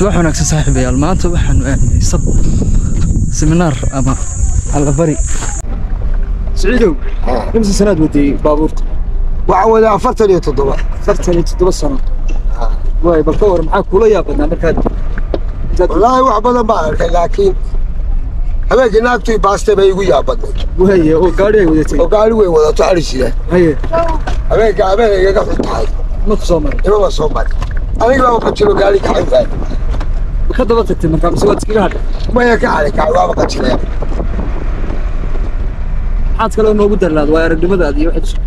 subax wanaagsan saaxiibayaal. Maanta waxaanu aadnay sab seminaar ama allabari siciidow imse sanaad wadiyey baabuurta. Waxaa wada afartan iyo toddoba afartan iyo toddoba sano. Waay bal ka war maxaa kula yaabadnaa markaad wallaahi wax badan baan arkay laakiin habeenkii naagtu baastay bay igu yaabadnay wahaye oo gaadhi ay wadatay. Oo gaari weyn wadato arisida haye. Habeenka habeen igaga xun tahay. Ma ku soo maray? Imama soo mari aniga lama qajilo gaari waay ma ka daba tagtay markaa mise waad iskaga hadhay maya ka xali kacay waaba qajileen maxaad kaloo noogu darlaad waa aragnimadaada iyo waxaad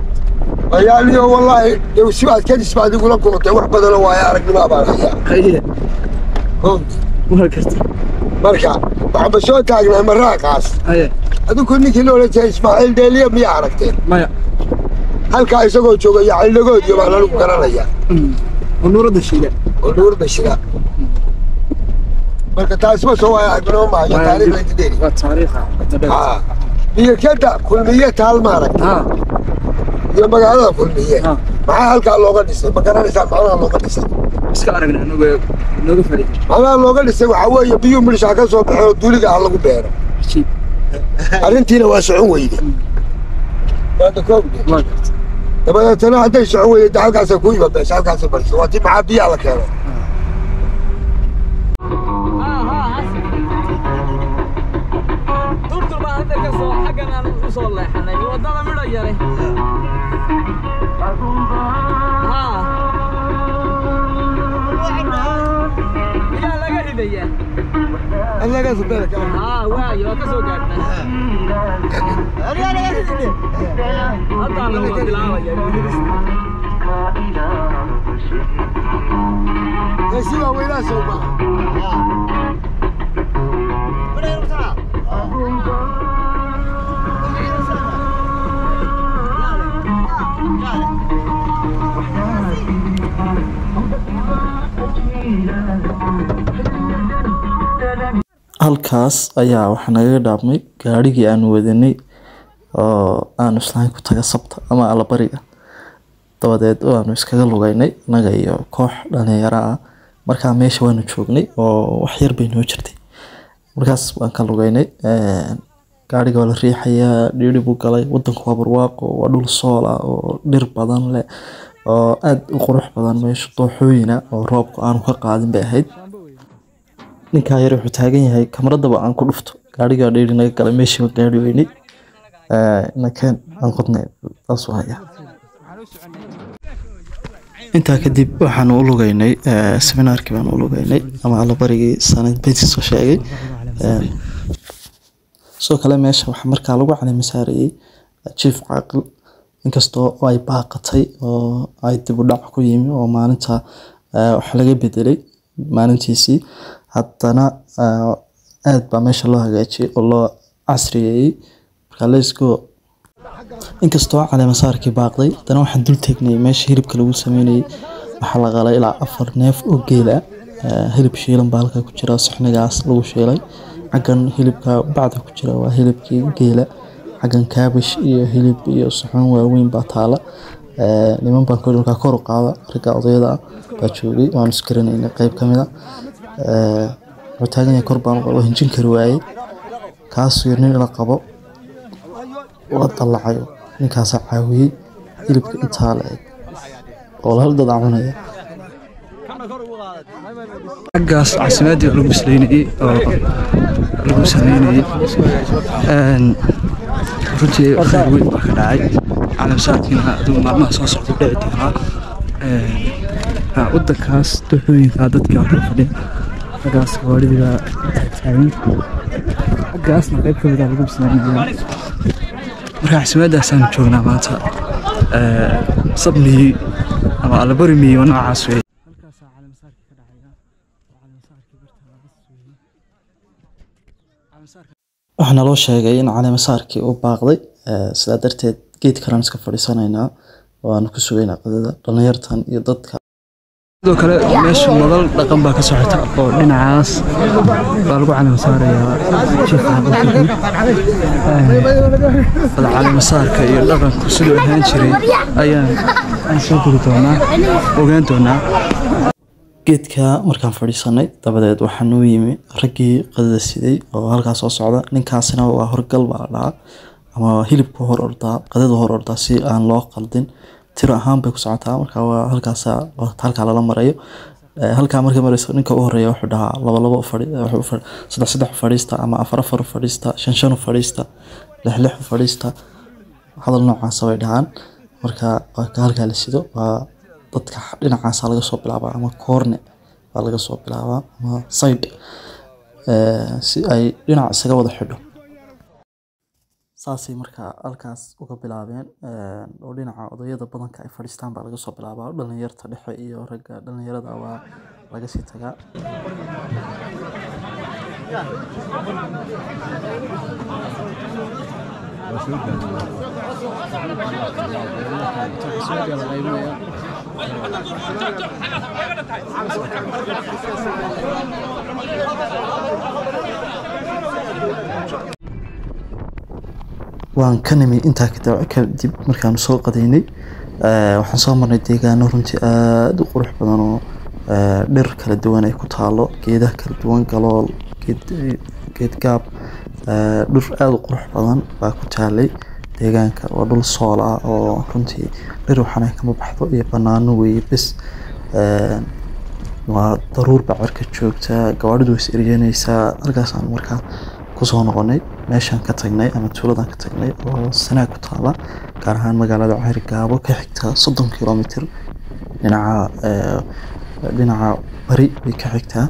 wayaaliyo wallaahi dee si baad kadis baad igula kulantay wax badanoo waayo aragnima baan hayaa marka waxaanba soo taagnay maraaqaas adinku ninkii la odhan jiray ismaaciil deeliya miyaa aragteen maya halkaa isagoo jooga iyo cildhagoodiyo baan anigu garanaya shiila oo nuurda shira marka taasma soo waayo aragnimo maayo taariikhda waa taariikha haa iyo keda kulmiye taal maarag ha iyo magaalada kulmiye maxaa halkaa looga dhisay? Ma garanaysaa macnaha looga dhisay? Macnaha looga dhisay waxaa weeye biyuu midhishaa ka soo baxeen oo duuliga ah lagu beero. Arrintiina waa socon weyde dabadeetana hadday shacwo weeye dacalkaasa ku yimaadeen shacabkaasa barso waa tii maxaabiyaa la keenay haa waayo waa ka soo gaadhnay haddaa la wada bilaabaya si waa weynaa soo baxa halkaas ayaa waxaa nagaga dhaabmay. Gaarigii aanu wadanay oo aanu islahayn ku taga sabta ama allabariga dabadeed waanu iskaga lugaynay inaga iyo koox dhalinyaro ah. Markaa meesha waanu joognay oo wax yar bay noo jirtay. Markaas waan ka lugaynay gaariga waa la riixayaa dhiiri buu galay wadanku waa barwaaqo waa dhul sool ah oo dhir badan leh oo aada u qurux badan meesha dooxooyina oo roobka aanu ka qaadin bay ahayd ninkaa yar wuxuu taagan yahay kamaradaba aan ku dhufto. Gaarigaa dheeri naga galay meeshii gaari weynay nakeen aan qodnay taasuu hayaa intaa kadib waxaan u lugaynay seminaarkii baan u lugaynay ama allabarigii sanad beti soo sheegay. Sidoo kale meesha waxaa markaa lagu saarayay jief caaqil inkastoo ay baaqatay oo ay dib u dhac ku yimi oo maalinta wax laga bedelay maalintiisii haddana aad baa meesha loo hagaajiyay oo loo lesgo inkastoo caleemasaarkii baaqday haddana waxaan dul tegnay meesha hilibka lagu sameynayay waxaa la qalay ilaa afar neef oo geela hilib shiilan baa halka ku jira suxnigaas lagu shiilay. Xaggan hilibka bacda ku jira waa hilibkii geela. Xaggan kaabish iyo hilib iyo suxuun waaweyn baa taala. Niman baan kolkaa kor u qaada ragga odayada ah baa joogay waanu isgaranaynay qeyb ka mid a wuxuu taagan yahay kor baan hinjin kari waayey. Kaasuu nin ila qabo waa dallacayo ninkaasaa caawiyey hilibka intaa la eg oo hal dad cunaya xaggaas caasimaadii lagu bislaynayey oo lagu sameynayey runtii khayr weyn baa ka dhacay. Caalamsaadkiina adigu maalmaha soo socda dhici doonaa. Wadankaas dooxooyinka dadkii waa kala fadhiya xaggaas gawaadhidii baa taagtaagan xaggaasna qayb ka mid ah lagu bislaynaya marka caasimaadaasaan joognaa maanta sabmiyi ama allabari miyi waa noocaas weeye halkaasaa caleemasaarkii ka dhacaya oo caleemasaarkii barta laga suuyey caleemasaarka waxaa naloo sheegay in caleemasaarkii uu baaqday sidaa darteed geed kalaan iska fadhiisanaynaa oo aanu ku sugaynaa qadada dhallinyartan iyo dadka sidoo kale meesha madal dhaqan baa ka socota oo dhinacaas baa lagu aqalkii bal caleemasaarka iyo dhaqanku siduu ahaan jiray ayaan aan soo geli doonaa ogaan doonaa. Geedka markaan fadhiisanay dabadeed waxaa noo yimi raggii qadada siday oo halkaas soo socda. Ninkaasina waa horgal baa la ama hilibku hor ordaa qadada hor ordaa si aan loo qaldin tiro ahaan bay ku socotaa marka waa halkaas halkaa lala marayo Eh, halkaa marka marayso ninka u horreeya wuxuu dhahaa laba laba u fadhi saddex saddex fadhiista ama afar afar fadhiista shan shan fadhiista lix lix fadhiista. Hadal noocaasa way dhahaan. Marka halkaa la sido waa dadka dhinacaasa laga soo bilaabaa ama koorne baa laga soo bilaabaa ama side eh, si ay dhinac isaga wada xidho saasay markaa halkaas uga bilaabeen eh, oo dhinaca odayada badanka ay fadhiistaan baa laga soo bilaabaa dhalinyarta dhexe iyo ragga dhalinyarada waa laga sii tagaa waan ka nimi intaa kadib markaan soo qadaynay. Waxaan soo marnay deegaano runtii aada u qurux badan oo dhir kala duwan ay ku taalo geedaha kala duwan galool geed geed gaab eh, dhir aada u qurux badan baa ku taalay. Deegaanka waa dhul sool ah oo runtii dhir waxaana kama baxdo iyo banaano weeye bes. Waa daruur baa cirka joogta gawaadhidu is eryanaysaa halkaasaan markaa ku soo noqonay meeshaan ka tagnay ama tuuladan ka tagnay oo sanaa ku taala gaar ahaan magaalada ceyr gaabo ka xigta soddon kilomitir dhinaca eh, dhinaca bari bay ka xigtaa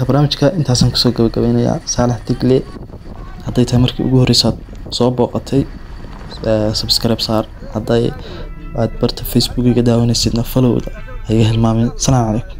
marka barnaamijka intaasaan ku soo gabagabeynayaa saalax digle hadday tahay markii ugu horreysaad soo booqatay subscribe saar hadday aad barta facebookiga daawanaysidna followda ha iga hilmaamin. Asalaamu calaykum